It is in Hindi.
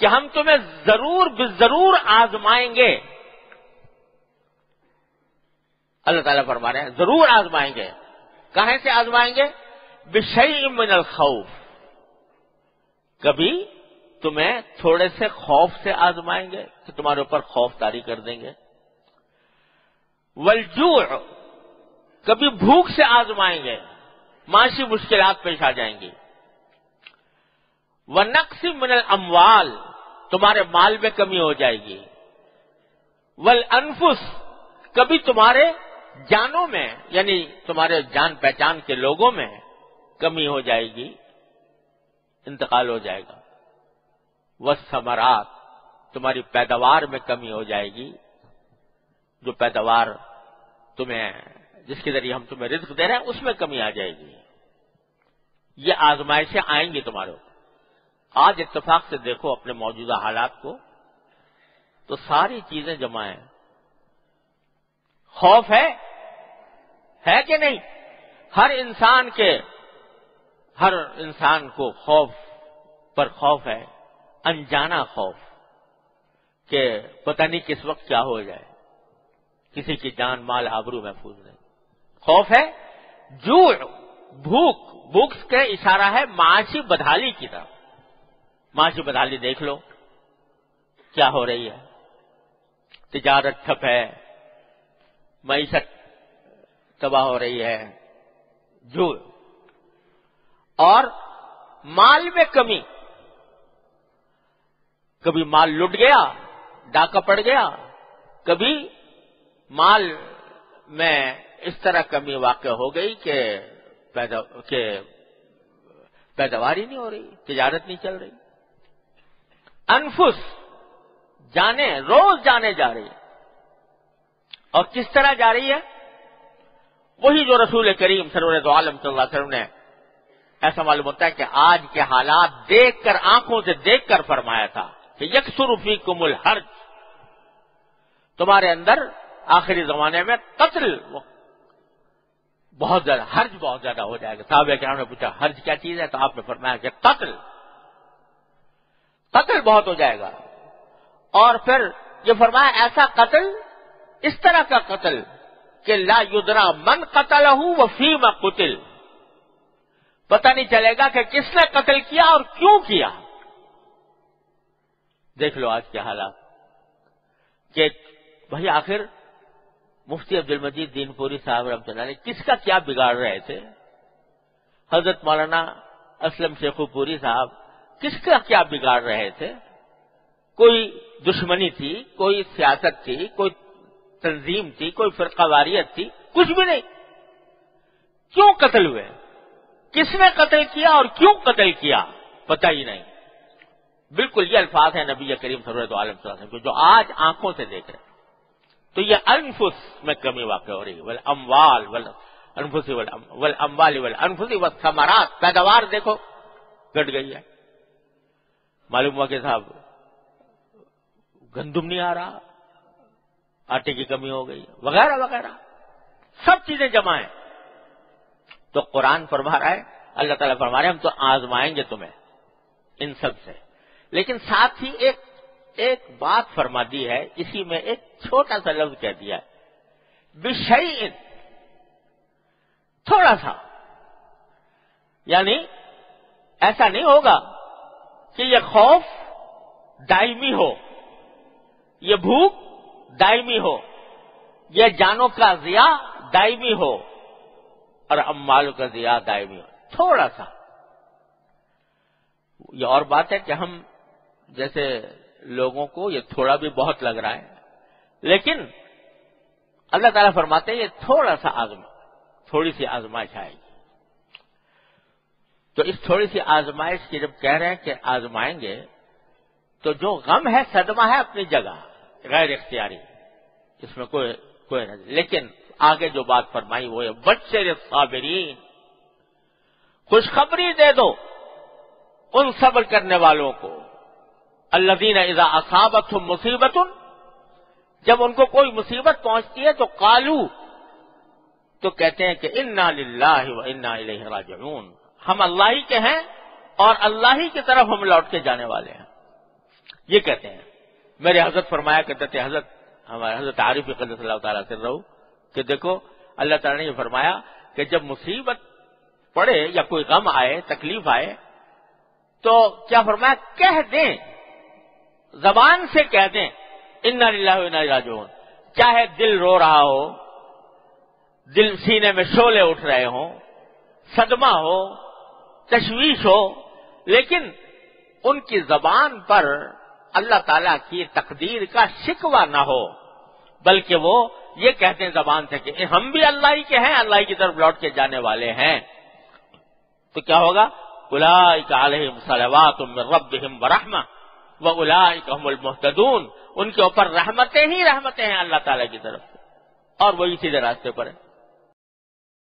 कि हम तुम्हें जरूर जरूर आजमाएंगे अल्लाह ताला फरमा रहे हैं जरूर आजमाएंगे कहां से आजमाएंगे विषय मिनल खौफ कभी तुम्हें थोड़े से खौफ से आजमाएँगे कि तुम्हारे ऊपर खौफ तारी कर देंगे। वलजू कभी भूख से आजमाएँगे, माशी मुश्किलात पेश आ जाएँगी। व नक्सी मिनल अमवाल, तुम्हारे माल में कमी हो जाएगी। वल अनफुस, कभी तुम्हारे जानों में, यानी तुम्हारे जान पहचान के लोगों में कमी हो जाएगी, इंतकाल हो जाएगा। वह समरात तुम्हारी पैदावार में कमी हो जाएगी। जो पैदावार तुम्हें, जिसके ज़रिए हम तुम्हें रिस्क दे रहे हैं, उसमें कमी आ जाएगी। ये आजमाइशें आएँगी तुम्हारे ऊपर। आज इतफाक से देखो अपने मौजूदा हालात को। तो सारी चीज़ें जमा है। खौफ है? है कि नहीं? हर इंसान के, हर इंसान को खौफ, पर खौफ है। अनजाना खौफ के पता नहीं किस वक्त क्या हो जाए। किसी की जान माल आबरू महफूज नहीं। खौफ है जूड़ भूख भूख का इशारा है माशी बदहाली की तरफ़। माशी बदहाली देख लो, क्या हो रही है। तिजारत ठप है मीशत तबाह हो रही है जूड़ और माल में कमी कभी माल लुट गया, डाका पड़ गया, कभी माल में इस तरह कमी वाक़ हो गई कि पैदा, के पैदावार ही नहीं हो रही तिजारत नहीं चल रही। अनफुस जाने, रोज जाने जा रही है। और किस तरह जा रही है? वही जो रसूल करीम सरवर आलम वसल्लम ने ऐसा मालूम होता है कि आज के हालात देखकर, आँखों से देखकर फरमाया था। कि यकसुरफी कुमुल हर्ज। तुम्हारे अंदर आखिरी जमाने में कत्ल बहुत ज़्यादा, हर्ज बहुत ज़्यादा हो जाएगा। साहब क्या ने पूछा, हर्ज क्या चीज़ है? तो आपने फरमाया कि कत्ल। कत्ल बहुत हो जाएगा। और फिर ये फरमाया, ऐसा कत्ल, इस तरह का कत्ल कि ला युदरा मन कतल हूँ व फीम कुतिल। पता नहीं चलेगा कि किसने कत्ल किया और क्यों किया। देख लो आज के हालात। कि भाई आखिर मुफ्ती अब्दुल मजीद दीनपुरी साहब रमचंदा ने किसका क्या बिगाड़ रहे थे? हज़रत मौलाना असलम शेखुपुरी साहब किसका क्या बिगाड़ रहे थे? कोई दुश्मनी थी, कोई सियासत थी, कोई तंजीम थी, कोई फिरकावारियत थी, कुछ भी नहीं। क्यों कत्ल हुए? किसने कत्ल किया और क्यों कत्ल किया? पता ही नहीं। बिल्कुल ये अल्फाज है नबी करीम सरत आलम के, जो आज आँखों से देख रहे तो ये अनफुस में कमी वाक़ हो रही है। वल अमवाल, वल अनफुसी, वल वल अम्बाली वल अनफुसी वल समारात पैदावार देखो, घट गई है। मालूम हुआ कि साहब, गंदुम नहीं आ रहा, आटे की कमी हो गई, वगैरह वगैरह। सब चीज़ें जमा है। तो कुरान फरमा रहा है, अल्लाह ताला फरमा रहे हम तो आजमाएँगे तुम्हें, इन सबसे। लेकिन साथ ही एक एक बात फरमा दी है, इसी में एक छोटा सा लफ्ज कह दिया विषय थोड़ा सा। यानी, ऐसा नहीं होगा कि यह खौफ दायमी हो यह भूख दायमी हो यह जानों का जिया दायमी हो, और अम्मालों का जिया दायमी हो। थोड़ा सा। यह और बात है कि हम जैसे लोगों को ये थोड़ा भी बहुत लग रहा है, लेकिन अल्लाह ताला फरमाते हैं, ये थोड़ा सा आजमा, थोड़ी सी आजमाइश आएगी। तो इस थोड़ी सी आजमाइश की जब कह रहे हैं कि आजमाएँगे तो जो गम है, सदमा है अपनी जगह, गैर इख्तियारी, इसमें कोई कोई नहीं लेकिन आगे जो बात फरमाई, वो है बच्चे साबरीन, खुशखबरी दे दो उन सब्र करने वालों को। अल्लदीन इजा असाबत मुसीबत जब उनको कोई मुसीबत पहुँचती है तो कालू तो कहते हैं कि इन्ना व इन्ना राजिऊन। हम अल्लाह ही के हैं और अल्लाह ही की तरफ़ हम लौट के जाने वाले हैं। ये कहते हैं। मेरे हज़रत फरमाया करते थे, हज़रत, हमारे हज़रत आरिफ से रहो कि देखो, अल्लाह ताला ने फरमाया कि जब मुसीबत पड़े या कोई गम आए, तकलीफ़ आए तो क्या फरमाया, कह दें। जबान से कह दें इन्ना राजून चाहे दिल रो रहा हो, दिल सीने में शोले उठ रहे हों, सदमा हो, तशवीश हो, लेकिन उनकी जबान पर अल्लाह ताला की तकदीर का शिकवा न हो, बल्कि वो ये कहते हैं जबान से कि हम भी अल्लाह ही के हैं, अल्लाह की तरफ़ लौट के जाने वाले हैं। तो क्या होगा? उलाइम सलवात रबिम वरहमा व उलाइकमल मोहतदून। उनके ऊपर रहमतें ही रहमतें हैं अल्लाह ताला की तरफ़ से। और वो इसी रास्ते पर। है